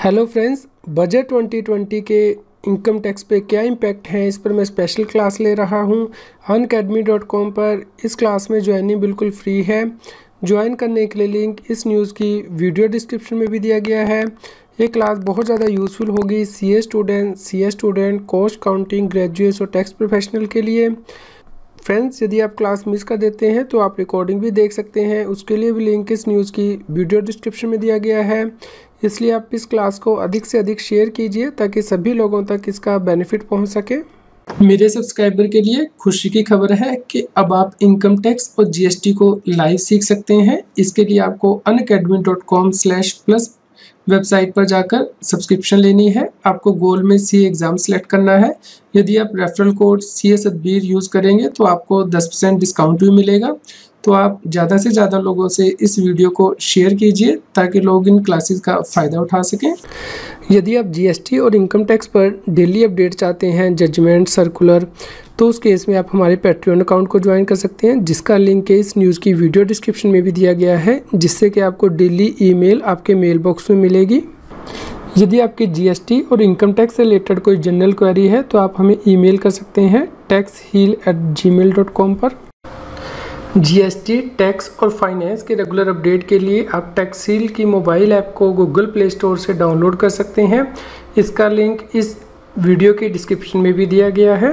Hello friends budget 2020 के income tax पे क्या इम्पैक्ट है? इस पर मैं स्पेशल क्लास ले रहा हूँ। अन अकेडमी डॉट कॉम पर इस क्लास में ज्वाइनिंग बिल्कुल फ्री है। ज्वाइन करने के लिए लिंक इस न्यूज़ की वीडियो डिस्क्रिप्शन में भी दिया गया है। ये क्लास बहुत ज़्यादा यूज़फुल होगी C A student C A student cost counting graduates और टैक्स प्रोफेशनल के लिए। फ्रेंड्स यदि आप क्लास मिस कर देते हैं तो आप रिकॉर्डिंग भी देख सकते हैं। उसके लिए भी लिंक इस न्यूज़ की वीडियो डिस्क्रिप्शन में दिया गया है। इसलिए आप इस क्लास को अधिक से अधिक शेयर कीजिए ताकि सभी लोगों तक इसका बेनिफिट पहुँच सके। मेरे सब्सक्राइबर के लिए खुशी की खबर है कि अब आप इनकम टैक्स और जीएसटी को लाइव सीख सकते हैं। इसके लिए आपको अन स्लैश प्लस वेबसाइट पर जाकर सब्सक्रिप्शन लेनी है। आपको गोल में सी एग्ज़ाम सेलेक्ट करना है। यदि आप referral code C S Sadbir use करेंगे तो आपको 10 परसेंट डिस्काउंट भी मिलेगा। तो आप ज़्यादा से ज़्यादा लोगों से इस वीडियो को शेयर कीजिए, ताकि लोग इन क्लासेस का फ़ायदा उठा सकें। यदि आप जीएसटी और इनकम टैक्स पर डेली अपडेट चाहते हैं जजमेंट सर्कुलर तो उस केस में आप हमारे पेट्रियन अकाउंट को ज्वाइन कर सकते हैं, जिसका लिंक है इस न्यूज़ की वीडियो डिस्क्रिप्शन में भी दिया गया है, जिससे कि आपको डेली ईमेल आपके मेल बॉक्स में मिलेगी। यदि आपकी जीएसटी और इनकम टैक्स से रिलेटेड कोई जनरल क्वेरी है तो आप हमें ईमेल कर सकते हैं tax heal at G mail dot com पर। जीएसटी टैक्स और फाइनेंस के रेगुलर अपडेट के लिए आप टैक्सील की मोबाइल ऐप को गूगल प्ले स्टोर से डाउनलोड कर सकते हैं। इसका लिंक इस वीडियो के डिस्क्रिप्शन में भी दिया गया है।